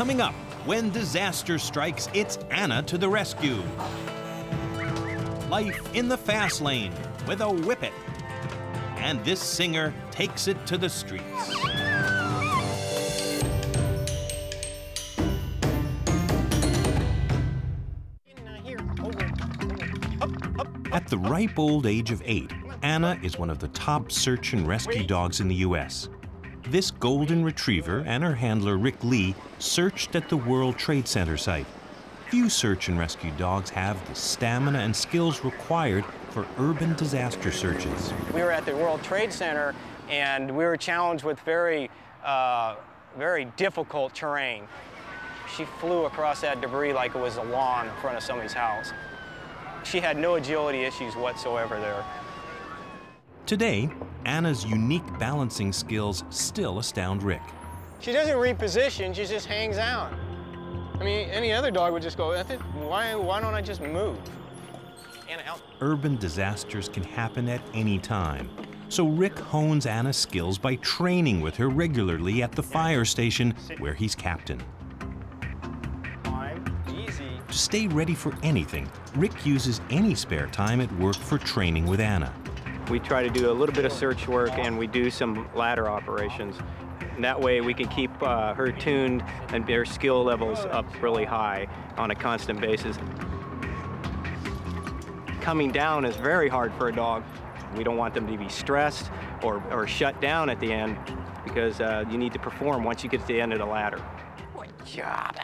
Coming up, when disaster strikes, it's Ana to the rescue. Life in the fast lane with a whippet. And this singer takes it to the streets. At the ripe old age of eight, Ana is one of the top search and rescue dogs in the U.S. This golden retriever and her handler Rick Lee searched at the World Trade Center site. Few search and rescue dogs have the stamina and skills required for urban disaster searches. We were at the World Trade Center and we were challenged with very, uh, very difficult terrain. She flew across that debris like it was a lawn in front of somebody's house. She had no agility issues whatsoever there. Today, Ana's unique balancing skills still astound Rick. She doesn't reposition, she just hangs out. I mean, any other dog would just go, why, why don't I just move? Ana, out. Urban disasters can happen at any time. So Rick hones Ana's skills by training with her regularly at the fire station where he's captain. To stay ready for anything, Rick uses any spare time at work for training with Ana. We try to do a little bit of search work and we do some ladder operations. And that way we can keep uh, her tuned and their skill levels up really high on a constant basis. Coming down is very hard for a dog. We don't want them to be stressed or, or shut down at the end because uh, you need to perform once you get to the end of the ladder. Good job,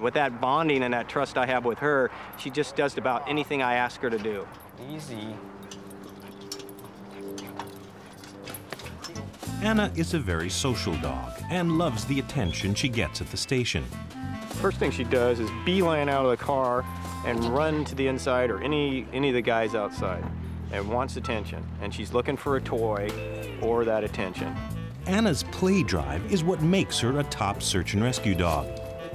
With that bonding and that trust I have with her, she just does about anything I ask her to do. Easy. Ana is a very social dog and loves the attention she gets at the station. First thing she does is beeline out of the car and run to the inside or any, any of the guys outside and wants attention. And she's looking for a toy or that attention. Ana's play drive is what makes her a top search and rescue dog.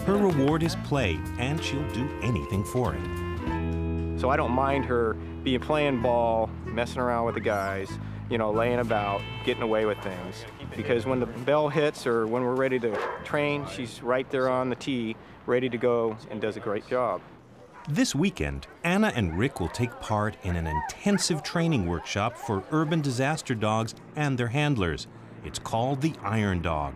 Her reward is play, and she'll do anything for it. So I don't mind her being playing ball, messing around with the guys, you know, laying about, getting away with things. Because when the bell hits or when we're ready to train, she's right there on the tee, ready to go, and does a great job. This weekend, Ana and Rick will take part in an intensive training workshop for urban disaster dogs and their handlers. It's called the Iron Dog.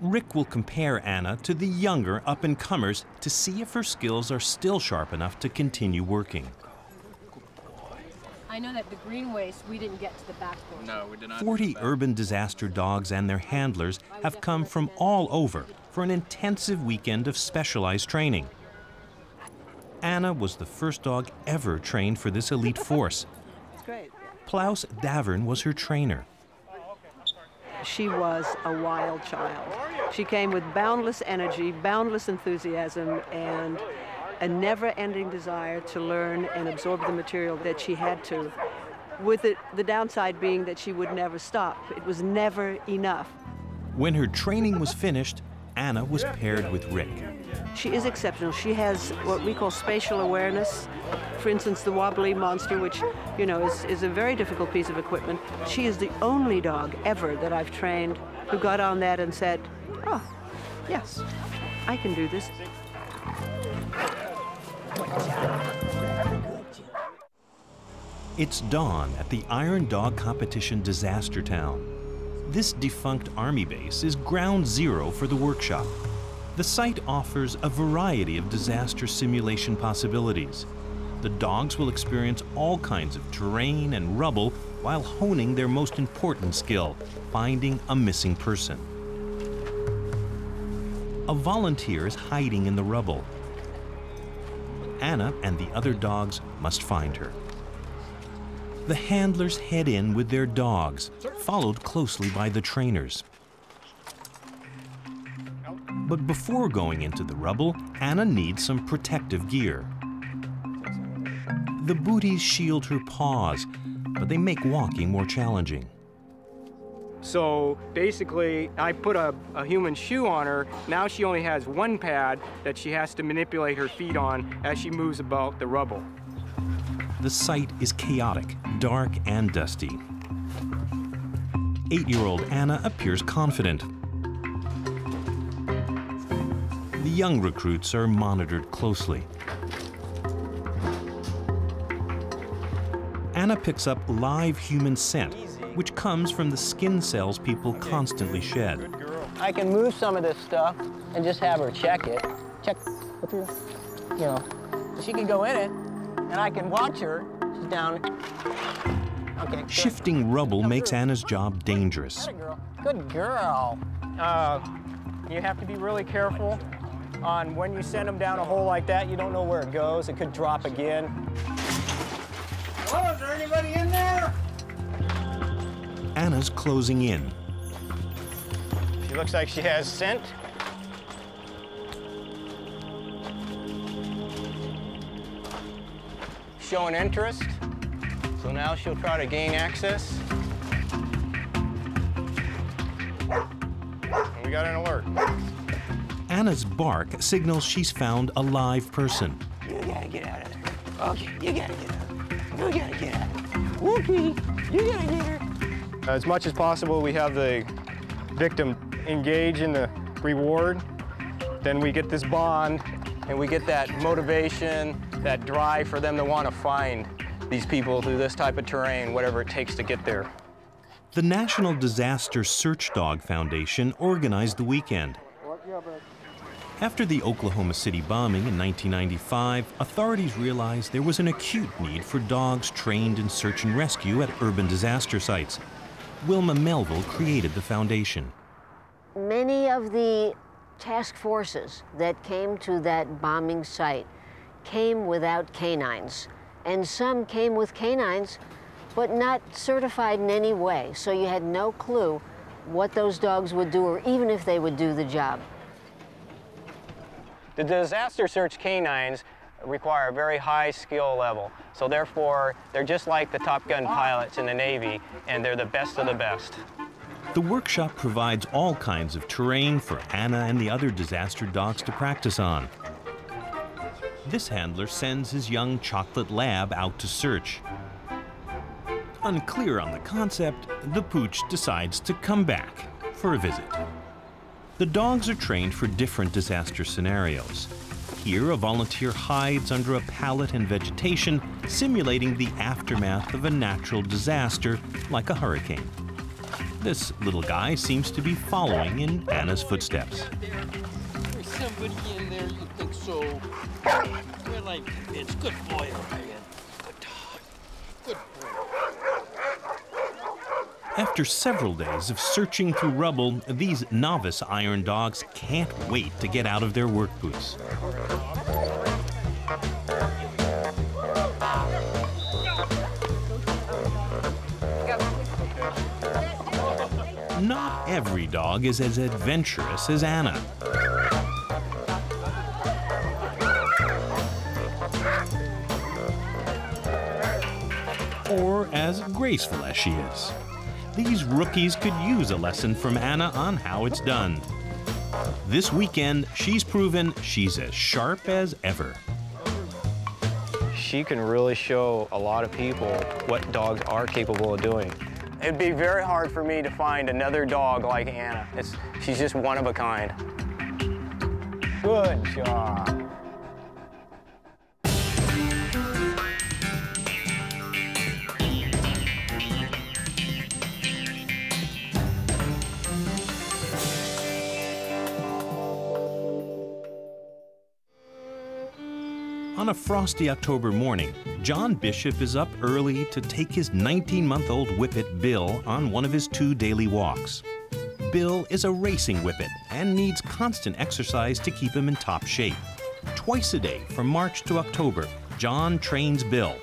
Rick will compare Ana to the younger up and comers to see if her skills are still sharp enough to continue working. I know that the green waste, we didn't get to the back door. No, we did not. 40 urban disaster dogs and their handlers have come from all over for an intensive weekend of specialized training. Ana was the first dog ever trained for this elite force. Pluis Davern was her trainer. She was a wild child. She came with boundless energy, boundless enthusiasm, and a never-ending desire to learn and absorb the material that she had to, with it, the downside being that she would never stop. It was never enough. When her training was finished, Ana was paired with Rick. She is exceptional. She has what we call spatial awareness. For instance, the wobbly monster, which, you know, is, is a very difficult piece of equipment. She is the only dog ever that I've trained who got on that and said, oh, yes, I can do this. It's dawn at the Iron Dog Competition Disaster Town. This defunct army base is ground zero for the workshop. The site offers a variety of disaster simulation possibilities. The dogs will experience all kinds of terrain and rubble while honing their most important skill, finding a missing person. A volunteer is hiding in the rubble. Ana and the other dogs must find her. The handlers head in with their dogs, followed closely by the trainers. But before going into the rubble, Ana needs some protective gear. The booties shield her paws, but they make walking more challenging. So basically, I put a, a, human shoe on her. Now she only has one pad that she has to manipulate her feet on as she moves about the rubble. The site is chaotic, dark, and dusty. Eight-year-old Ana appears confident. The young recruits are monitored closely. Ana picks up live human scent, which comes from the skin cells people constantly shed. I can move some of this stuff and just have her check it. Check, you know, she can go in it, and I can watch her. She's down. Okay. Good. Shifting rubble makes Ana's job dangerous. Good girl. Good girl. Uh, you have to be really careful on when you send them down a hole like that. You don't know where it goes. It could drop again. Oh, is there anybody in there? Ana's closing in. She looks like she has scent. Showing interest. So now she'll try to gain access. And we got an alert. Ana's bark signals she's found a live person. You gotta get out of there. Okay, you gotta get out. You gotta get out. Whoopee, you gotta get her. Uh, as much as possible, we have the victim engage in the reward. Then we get this bond, and we get that motivation, that drive for them to want to find these people through this type of terrain, whatever it takes to get there. The National Disaster Search Dog Foundation organized the weekend. After the Oklahoma City bombing in 1995, authorities realized there was an acute need for dogs trained in search and rescue at urban disaster sites. Wilma Melville created the foundation. Many of the task forces that came to that bombing site came without canines, and some came with canines, but not certified in any way. So you had no clue what those dogs would do, or even if they would do the job. The disaster search canines require a very high skill level. So therefore, they're just like the Top Gun pilots in the Navy, and they're the best of the best. The workshop provides all kinds of terrain for Ana and the other disaster dogs to practice on. This handler sends his young chocolate lab out to search. Unclear on the concept, the pooch decides to come back for a visit. The dogs are trained for different disaster scenarios. Here, a volunteer hides under a pallet and vegetation, simulating the aftermath of a natural disaster like a hurricane. This little guy seems to be following in Ana's footsteps. There's somebody in there, you think so? Well, I'm convinced. Good boy, dog. Good boy. After several days of searching through rubble, these novice iron dogs can't wait to get out of their work boots. Not every dog is as adventurous as Ana. Or as graceful as she is. These rookies could use a lesson from Ana on how it's done. This weekend, she's proven she's as sharp as ever. She can really show a lot of people what dogs are capable of doing. It'd be very hard for me to find another dog like Ana. It's, she's just one of a kind. Good job. A frosty October morning, John Bishop is up early to take his 19 month old whippet Bill on one of his two daily walks. Bill is a racing whippet and needs constant exercise to keep him in top shape. Twice a day from March to October, John trains Bill.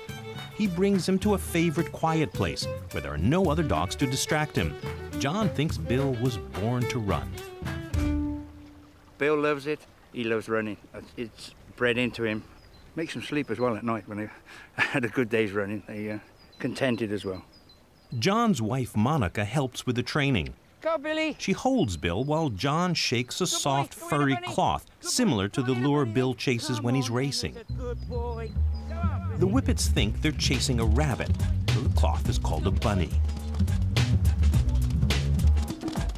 He brings him to a favorite quiet place where there are no other dogs to distract him. John thinks Bill was born to run. Bill loves it. He loves running. It's bred into him. Makes them sleep as well at night when they had a good day's running. They uh, contented as well. John's wife Monica helps with the training. Go, Billy. She holds Bill while John shakes a soft, furry cloth similar to the lure Bill chases when he's racing. Good boy. The whippets think they're chasing a rabbit, so the cloth is called a bunny.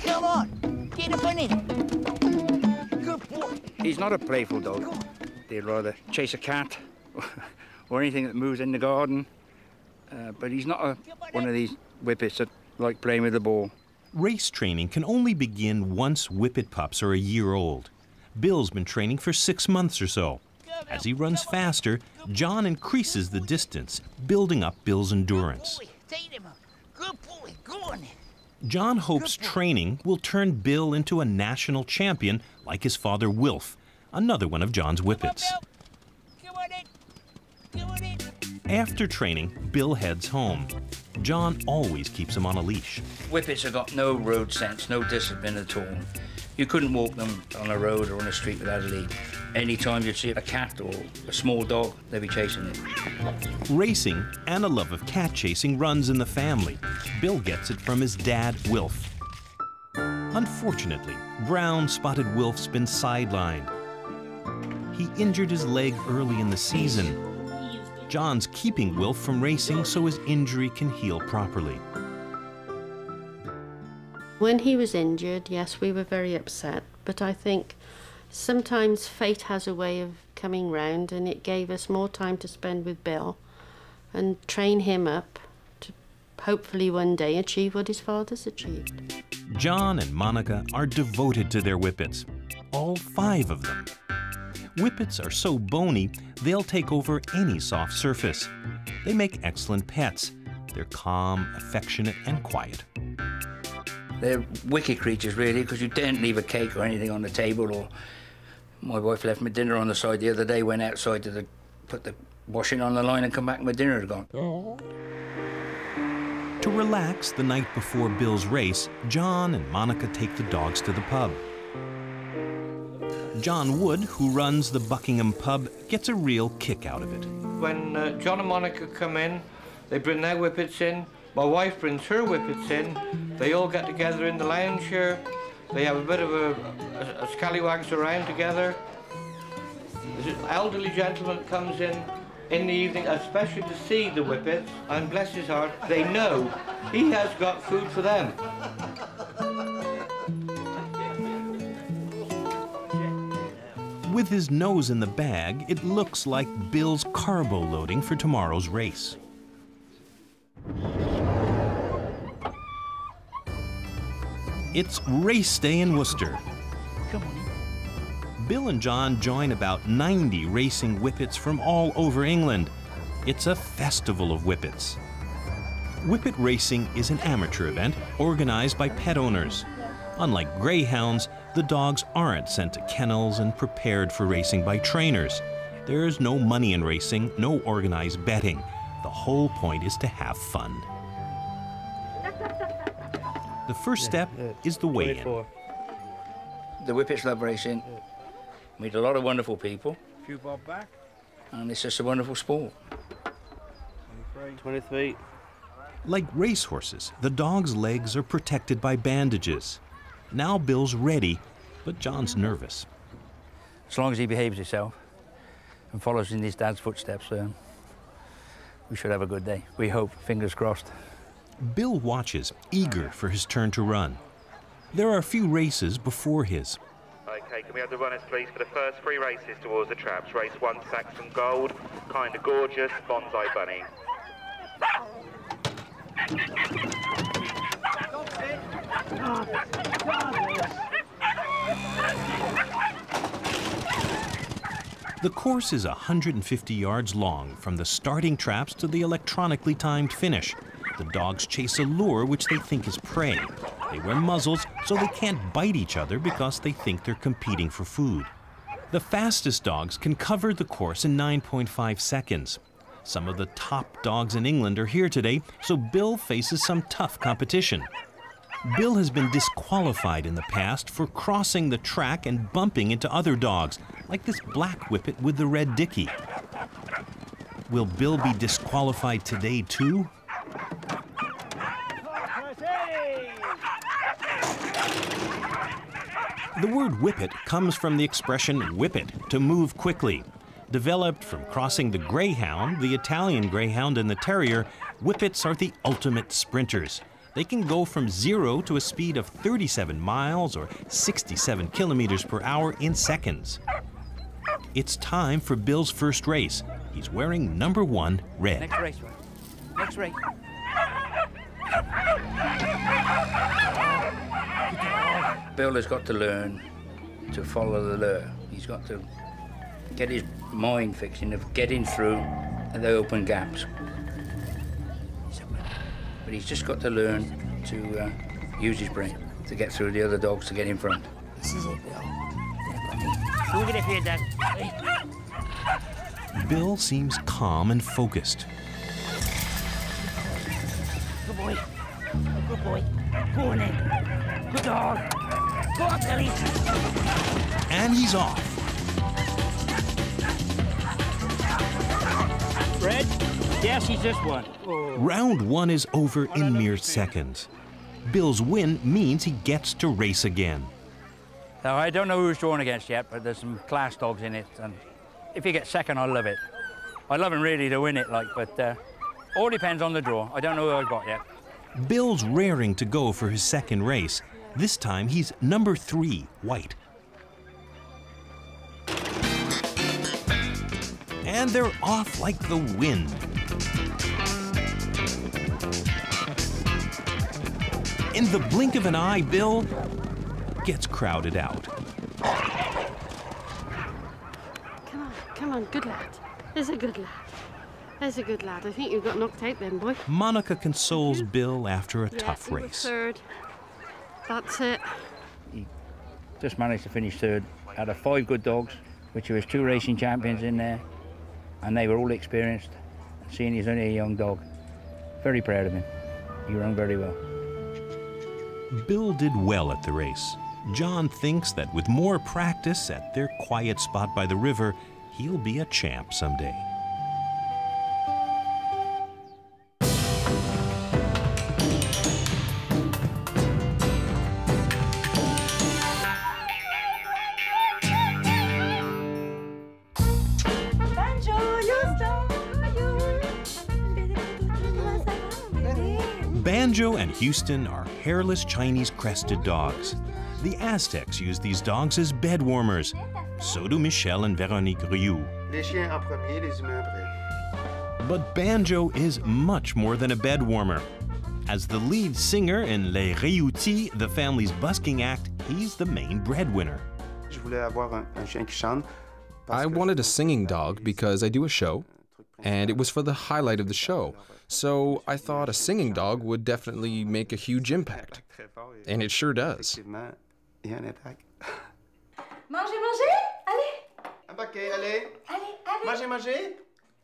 Come on. Get a bunny. Good boy. He's not a playful dog. They'd rather chase a cat or anything that moves in the garden. Uh, but he's not a, one of these whippets that like playing with the ball. Race training can only begin once whippet pups are a year old. Bill's been training for six months or so. As he runs faster, John increases the distance, building up Bill's endurance. John hopes training will turn Bill into a national champion like his father Wilf, another one of John's whippets. After training, Bill heads home. John always keeps him on a leash. Whippets have got no road sense, no discipline at all. You couldn't walk them on a road or on a street without a lead. Anytime you'd see a cat or a small dog, they'd be chasing it. Racing and a love of cat chasing runs in the family. Bill gets it from his dad, Wilf. Unfortunately, brown spotted Wilf's been sidelined. He injured his leg early in the season. John's keeping Wilf from racing so his injury can heal properly. When he was injured, yes, we were very upset, but I think sometimes fate has a way of coming round and it gave us more time to spend with Bill and train him up to hopefully one day achieve what his father's achieved. John and Monica are devoted to their whippets, all five of them. Whippets are so bony, they'll take over any soft surface. They make excellent pets. They're calm, affectionate, and quiet. They're wicked creatures, really, because you daren't leave a cake or anything on the table. Or my wife left me dinner on the side the other day. Went outside to the, put the washing on the line and come back and my dinner had gone. To relax the night before Bill's race, John and Monica take the dogs to the pub. John Wood, who runs the Buckingham pub, gets a real kick out of it. When uh, John and Monica come in, they bring their whippets in. My wife brings her whippets in. They all get together in the lounge here. They have a bit of a, a, a scallywags around together. An elderly gentleman comes in in the evening, especially to see the whippets, and bless his heart, they know he has got food for them. With his nose in the bag, it looks like Bill's carbo loading for tomorrow's race. It's race day in Worcester. Bill and John join about 90 racing whippets from all over England. It's a festival of whippets. Whippet racing is an amateur event organized by pet owners. Unlike greyhounds, the dogs aren't sent to kennels and prepared for racing by trainers. There's no money in racing, no organized betting. The whole point is to have fun. The first step is the weigh-in. The Whippets love racing. Meet a lot of wonderful people, A Few bob back. and it's just a wonderful sport. 20 feet. Like racehorses, the dog's legs are protected by bandages. Now Bill's ready, but John's nervous. As long as he behaves himself and follows in his dad's footsteps, uh, we should have a good day. We hope, fingers crossed. Bill watches, eager for his turn to run. There are a few races before his. Okay, can we have the runners, please, for the first three races towards the traps? Race one, Saxon Gold, Kinda Gorgeous, Bonsai Bunny. The course is 150 yards long from the starting traps to the electronically timed finish. The dogs chase a lure which they think is prey. They wear muzzles so they can't bite each other because they think they're competing for food. The fastest dogs can cover the course in 9.5 seconds. Some of the top dogs in England are here today, so Bill faces some tough competition. Bill has been disqualified in the past for crossing the track and bumping into other dogs, like this black whippet with the red dicky. Will Bill be disqualified today too? The word whippet comes from the expression whippet, to move quickly. Developed from crossing the greyhound, the Italian greyhound, and the terrier, whippets are the ultimate sprinters. They can go from zero to a speed of 37 miles or 67 kilometers per hour in seconds. It's time for Bill's first race. He's wearing number one red. Next race, Next race. Bill has got to learn to follow the lure. He's got to get his mind fixing of getting through the open gaps. But he's just got to learn to uh, use his brain to get through the other dogs to get in front. This is it, Bill. Look at it here, Dad. Bill seems calm and focused. Good boy. Good boy. Go on then. Good dog. Go up, Billy. And he's off. Red? Yes, he's this one. Oh. Round one is over in mere seconds. Bill's win means he gets to race again. Now, I don't know who's drawn against yet, but there's some class dogs in it. And if he gets second, I love it. I love him really to win it, like, but uh, all depends on the draw. I don't know who I've got yet. Bill's raring to go for his second race. This time he's number three, white. And they're off like the wind. In the blink of an eye, Bill gets crowded out. Come on, come on, good lad. There's a good lad. There's a good lad. I think you got knocked out then, boy. Monica consoles mm-hmm. Bill after a yeah, tough you were race. third. That's it. He just managed to finish third out of five good dogs, which there was two racing champions in there, and they were all experienced. Seeing he's only a young dog, very proud of him. He ran very well. Bill did well at the race. John thinks that with more practice at their quiet spot by the river, he'll be a champ someday. Banjo and Houston are hairless Chinese crested dogs. The Aztecs use these dogs as bed warmers. So do Michel and Veronique Rioux. Les chiens en premier, les humains après. But Banjo is much more than a bed warmer. As the lead singer in Les Réoutis, the family's busking act, he's the main breadwinner. Je voulais avoir un, un chien qui chante. I wanted a singing dog because I do a show, and it was for the highlight of the show. So I thought a singing dog would definitely make a huge impact. And it sure does.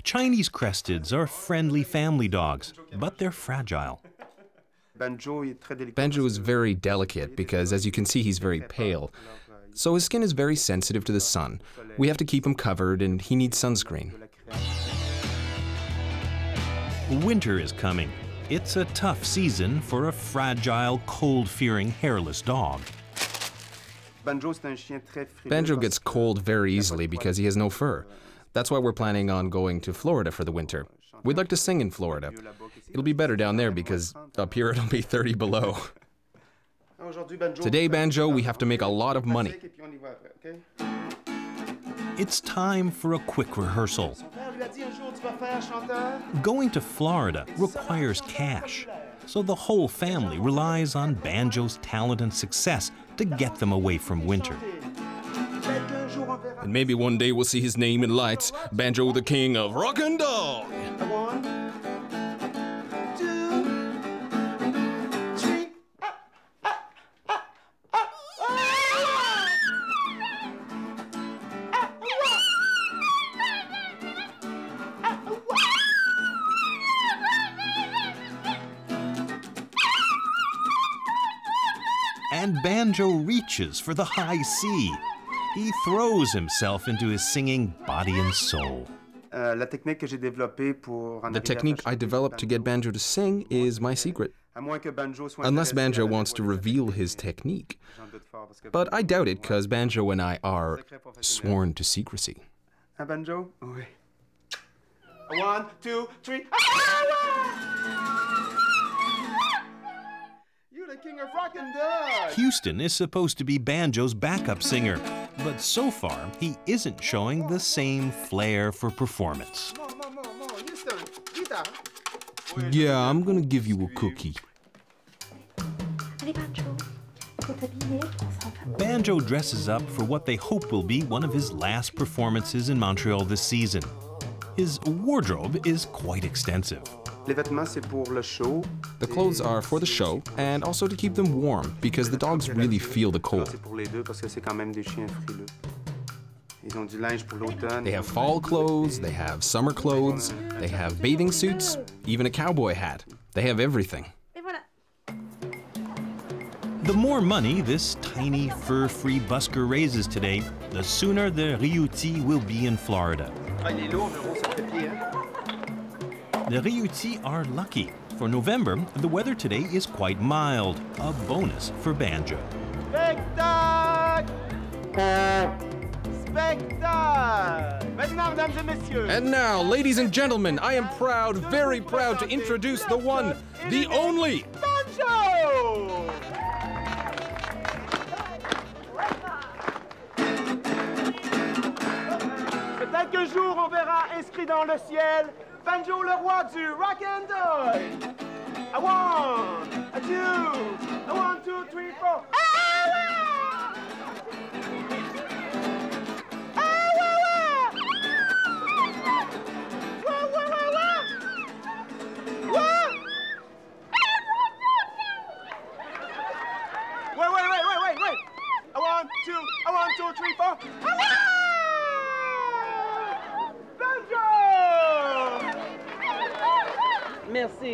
Chinese cresteds are friendly family dogs, but they're fragile. Banjo est très délicat. Banjo is very delicate because, as you can see, he's very pale. So his skin is very sensitive to the sun. We have to keep him covered, and he needs sunscreen. Winter is coming. It's a tough season for a fragile, cold fearing, hairless dog. Banjo, c'est un chien très frileux Banjo parce gets cold very easily because he has no fur. That's why we're planning on going to Florida for the winter. We'd like to sing in Florida. It'll be better down there because up here it'll be 30 below. Today, Banjo, we have to make a lot of money. et puis on y va après, OK? It's time for a quick rehearsal. Son a dit un jour tu vas faire chanteur. Going to Florida requires cash, so the whole family relies on Banjo's talent and success to get them away from winter. Peut-être qu'un jour on verra. And maybe one day we'll see his name in lights Banjo, the king of rock and dog. Banjo reaches for the high C. He throws himself into his singing body and soul. Uh, la technique que j'ai développée pour en The technique I developed to get Banjo to sing is my secret. À moins que Banjo soit Unless Banjo wants to reveal his technique. J'en doute fort parce que But I doubt it because Banjo and I are sworn to secrecy. Un banjo? One, two, three. Ah! Houston is supposed to be Banjo's backup singer, but so far he isn't showing the same flair for performance. Yeah, I'm gonna give you a cookie. Allez, Banjo. Faut t'habiller. Ça va faire Banjo dresses up for what they hope will be one of his last performances in Montreal this season. His wardrobe is quite extensive. Les vêtements, c'est pour le show. The clothes are for the show and also to keep them warm because the dogs really feel the cold. C'est pour les deux parce que c'est quand même des chiens frileux. Ils ont du linge pour l'automne. They have fall clothes, they have summer clothes, they have bathing suits, even a cowboy hat. They have everything. The more money this tiny fur-free busker raises today, the sooner the Ryuti will be in Florida. Ah, The Ryuti are lucky. For November, the weather today is quite mild, a bonus for Banjo. Spectacle Spectacle mesdames et messieurs. And now, ladies and gentlemen, I am proud, very proud to introduce the one, the only, Banjo Peut-être qu'un jour on verra inscrit dans le ciel Banjo le roi du rock and roll. A one, a two, a one,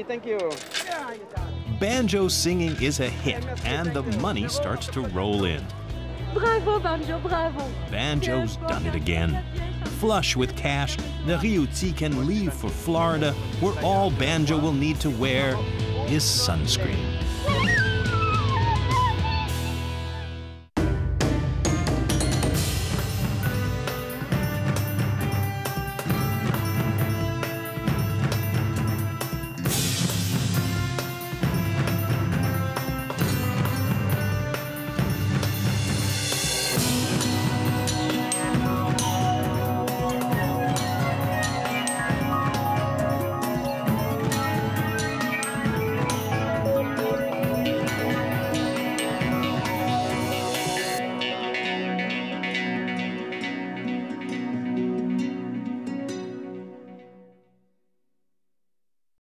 thank you. Banjo singing is a hit, and the money starts to roll in. Bravo, Banjo, bravo. Banjo's done it again. Flush with cash, the Ryuti can leave for Florida, where all Banjo will need to wear is sunscreen.